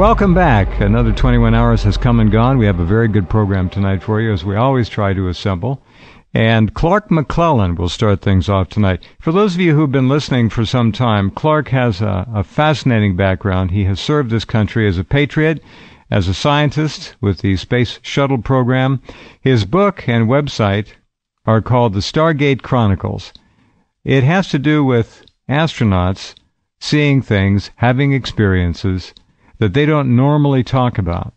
welcome back. Another 21 hours has come and gone. We have a very good program tonight for you, as we always try to assemble. And Clark McClelland will start things off tonight. For those of you who've been listening for some time, Clark has a, a fascinating background. He has served this country as a patriot, as a scientist with the Space Shuttle program. His book and website are called the Stargate Chronicles. It has to do with astronauts seeing things, having experiences that they don't normally talk about.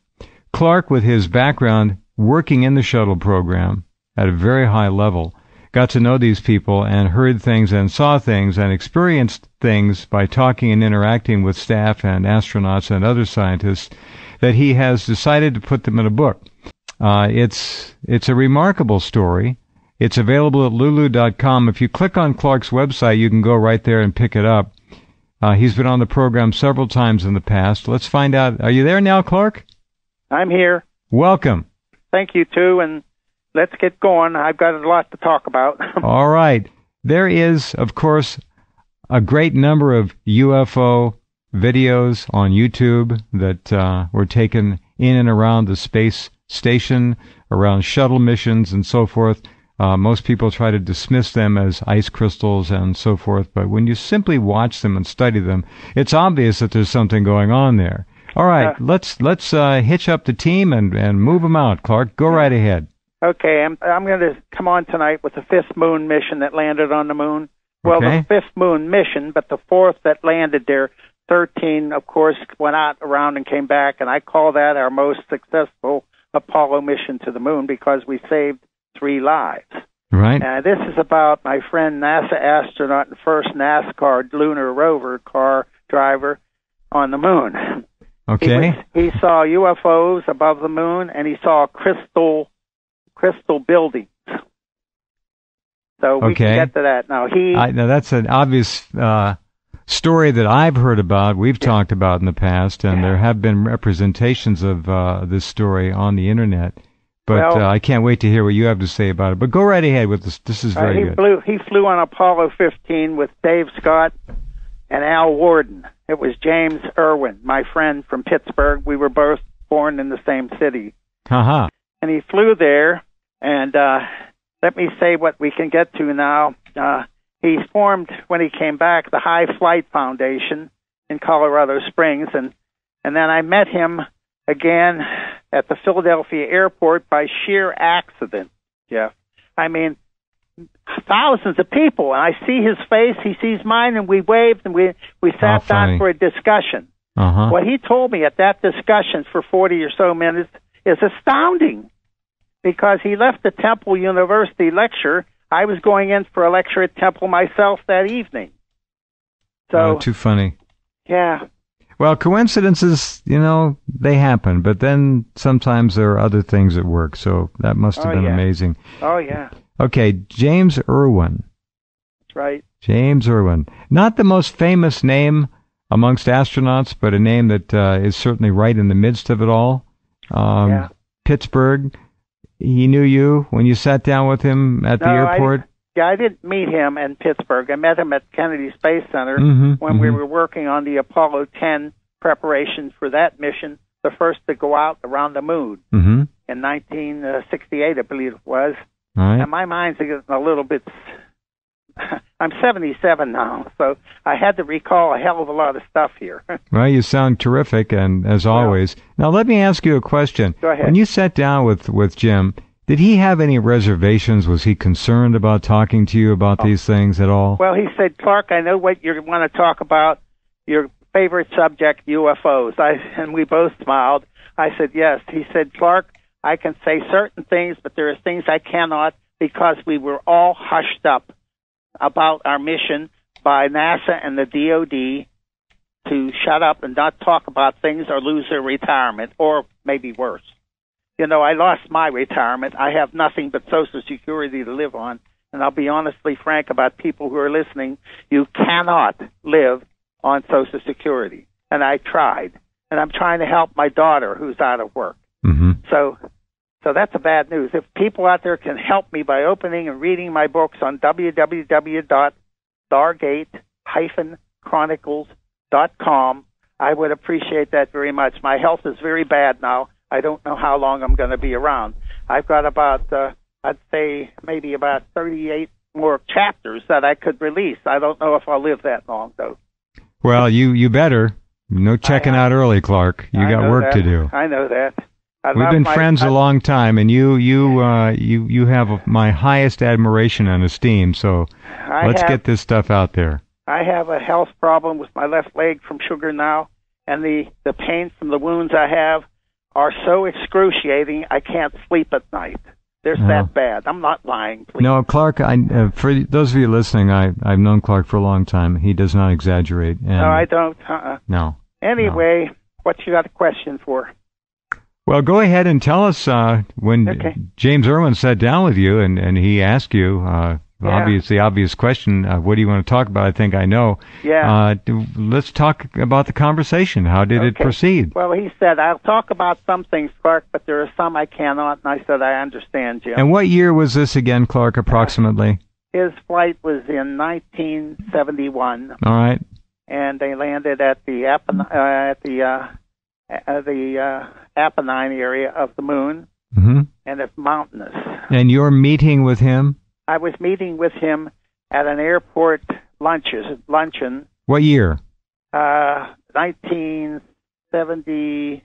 Clark, with his background working in the shuttle program, at a very high level, got to know these people and heard things and saw things and experienced things by talking and interacting with staff and astronauts and other scientists that he has decided to put them in a book. Uh, it's it's a remarkable story. It's available at lulu.com. If you click on Clark's website, you can go right there and pick it up. Uh, he's been on the program several times in the past. Let's find out. Are you there now, Clark? I'm here. Welcome. Thank you too, and let's get going. I've got a lot to talk about. All right. There is, of course, a great number of UFO videos on YouTube that uh, were taken in and around the space station, around shuttle missions, and so forth. Uh, most people try to dismiss them as ice crystals and so forth, but when you simply watch them and study them, it's obvious that there's something going on there. All right, uh, let's let's uh, hitch up the team and and move them out, Clark. Go right ahead. Okay, I'm I'm going to come on tonight with the fifth moon mission that landed on the moon. Well, okay. the fifth moon mission, but the fourth that landed there. Thirteen, of course, went out around and came back, and I call that our most successful Apollo mission to the moon because we saved three lives. Right. Uh, this is about my friend NASA astronaut and first NASCAR lunar rover car driver on the moon. Okay. He, was, he saw UFOs above the moon, and he saw crystal crystal buildings. So we okay. can get to that now. He I, now that's an obvious uh, story that I've heard about. We've yeah. talked about in the past, and yeah. there have been representations of uh, this story on the internet. But well, uh, I can't wait to hear what you have to say about it. But go right ahead with this. This is very he good. Flew, he flew on Apollo 15 with Dave Scott and Al Worden. It was James Irwin, my friend from Pittsburgh. We were both born in the same city. Uh-huh. And he flew there, and uh, let me say what we can get to now. Uh, he formed, when he came back, the High Flight Foundation in Colorado Springs, and, and then I met him again at the Philadelphia airport by sheer accident, Jeff. I mean, thousands of people, and I see his face, he sees mine, and we waved and we we sat down for a discussion. Uh-huh. What he told me at that discussion for 40 or so minutes is astounding because he left the Temple University lecture. I was going in for a lecture at Temple myself that evening. So, oh, too funny. Yeah. Well, coincidences, you know, they happen, but then sometimes there are other things at work. So that must have oh, been yeah. amazing. Oh, yeah. Okay, James Irwin. That's right. James Irwin. Not the most famous name amongst astronauts, but a name that uh, is certainly right in the midst of it all. Um, yeah. Pittsburgh. He knew you when you sat down with him at no, the airport. I, yeah, I didn't meet him in Pittsburgh. I met him at Kennedy Space Center mm-hmm, when mm-hmm. we were working on the Apollo 10 preparations for that mission, the first to go out around the moon mm-hmm. in 1968, I believe it was. Right. And my mind's getting a little bit. I'm 77 now, so I had to recall a hell of a lot of stuff here. well, you sound terrific, and as always. Now, let me ask you a question. Go ahead. When you sat down with with Jim, did he have any reservations? Was he concerned about talking to you about Oh. these things at all? well, he said, Clark, I know what you want to talk about. Your favorite subject, UFOs. I and we both smiled. I said, yes. He said, Clark, I can say certain things, but there are things I cannot because we were all hushed up about our mission by NASA and the DoD to shut up and not talk about things or lose their retirement, or maybe worse. You know, I lost my retirement. I have nothing but Social Security to live on. And I'll be honestly frank about people who are listening. You cannot live on Social Security. And I tried. And I'm trying to help my daughter who's out of work. mm-hmm. So, so that's the bad news. If people out there can help me by opening and reading my books on www.stargate-chronicles.com, I would appreciate that very much. My health is very bad now. I don't know how long I'm going to be around. I've got about, uh, I'd say, maybe about 38 more chapters that I could release. I don't know if I'll live that long, though. Well, you you better. No checking I- out early, Clark. You I got work that. to do. I know that. I We've been my- friends a long time, and you you uh, you you have my highest admiration and esteem. So let's have, get this stuff out there. I have a health problem with my left leg from sugar now, and the the pain from the wounds I have are so excruciating I can't sleep at night. They're Yeah. that bad. I'm not lying. Please. No, Clark. I uh, for those of you listening, I I've known Clark for a long time. He does not exaggerate. And no, I don't. Uh-uh. no. Anyway, what you got a question for? Well, go ahead and tell us uh, when Okay. James Irwin sat down with you and, and he asked you, uh, Yeah. obvious, the obvious question, uh, what do you want to talk about? I think I know. Yeah. Uh, let's talk about the conversation. How did it proceed? Well, he said, I'll talk about some things, Clark, but there are some I cannot. And I said, I understand, Jim. And what year was this again, Clark, approximately? His flight was in 1971, All right. and they landed at the Appin- uh, at the uh, uh, the uh, Apennine area of the moon, mm-hmm. and it's mountainous. And your meeting with him, I was meeting with him at an airport lunches luncheon, what year? uh, 1979,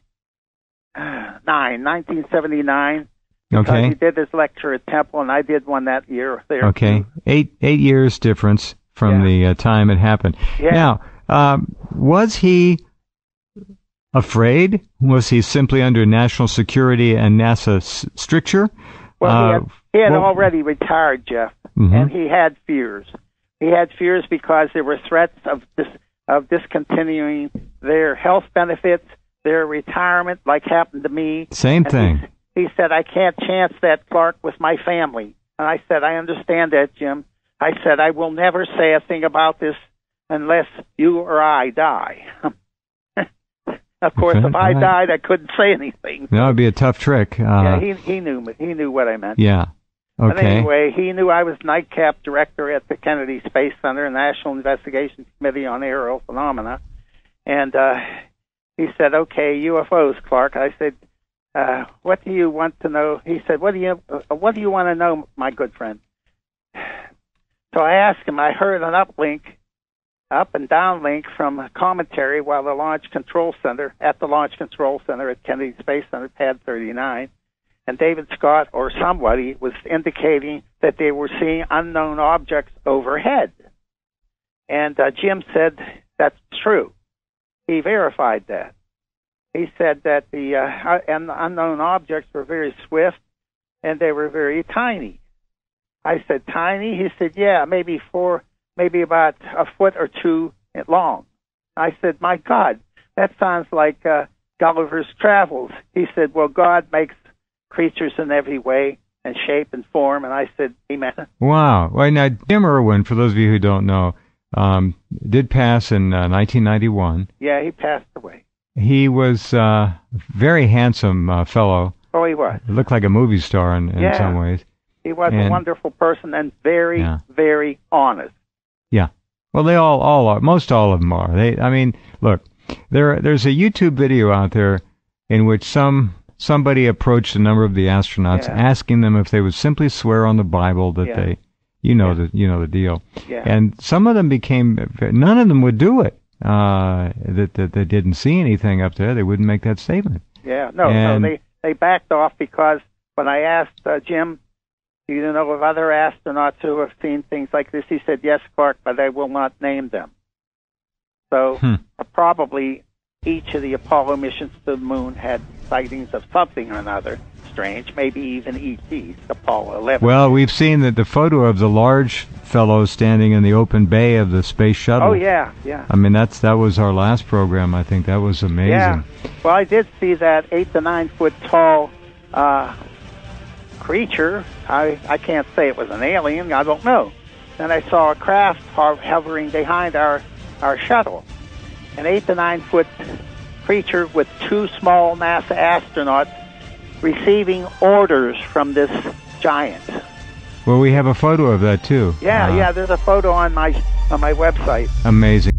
1979. Okay. he did his lecture at Temple, and I did one that year there. Okay. Eight eight years difference from Yeah. the uh, time it happened. Yeah. Now, um, was he afraid? Was he simply under national security and NASA s- stricture? Well, he Uh, he had well- already retired, Jeff, Mhm. and he had fears. He had fears because there were threats of dis, of discontinuing their health benefits, their retirement, like happened to me. Same And thing. He, he said, "I can't chance that, Clark, with my family." And I said, "I understand that, Jim." I said, "I will never say a thing about this unless you or I die." of course, if I died, I couldn't say anything. That would be a tough trick. Uh, yeah, he he knew. He knew what I meant. yeah. But anyway, he knew I was NICAP director at the Kennedy Space Center, National Investigation Committee on Aerial Phenomena, and uh, he said, "Okay, UFOs, Clark." I said, uh, "What do you want to know?" He said, "What do you uh, What do you want to know, my good friend?" So I asked him. I heard an uplink, up and down link from a commentary while the Launch Control Center at the Launch Control Center at Kennedy Space Center, Pad 39 and David Scott or somebody was indicating that they were seeing unknown objects overhead. And uh, Jim said that's true. He verified that. He said that the uh, and the unknown objects were very swift and they were very tiny. I said tiny. He said yeah, maybe four, maybe about a foot or two long. I said my God, that sounds like uh, Gulliver's Travels. He said well God makes creatures in every way and shape and form. And I said, Amen. Wow. Well, now Jim Irwin, for those of you who don't know, um, did pass in uh, 1991. Yeah, he passed away. He was uh, a very handsome uh, fellow. Oh, he was. Looked like a movie star in, in Yeah. some ways. He was a wonderful person and very, Yeah. very honest. Yeah. Well, they all all are. Most all of them are. They. I mean, look, there there's a YouTube video out there in which some somebody approached a number of the astronauts, Yeah. asking them if they would simply swear on the Bible that Yeah. they, you know Yeah. the you know the deal. And some of them became. None of them would do it. Uh, that that they didn't see anything up there. They wouldn't make that statement. yeah. No, And- no, they they backed off because when I asked uh, Jim, do you know of other astronauts who have seen things like this? He said, yes, Clark, but I will not name them. So Hmm. uh, probably each of the Apollo missions to the moon had sightings of something or another strange, maybe even ETs, Apollo 11. Well, we've seen that the photo of the large fellow standing in the open bay of the space shuttle. oh, yeah, yeah. I mean, that's that was our last program. I think that was amazing. Yeah. Well, I did see that eight to nine foot tall uh, creature. I I can't say it was an alien. I don't know. Then I saw a craft hovering behind our our shuttle, an eight to nine foot creature with two small NASA astronauts receiving orders from this giant. Well, we have a photo of that too. Yeah, Uh, yeah. There's a photo on my on my website. Amazing.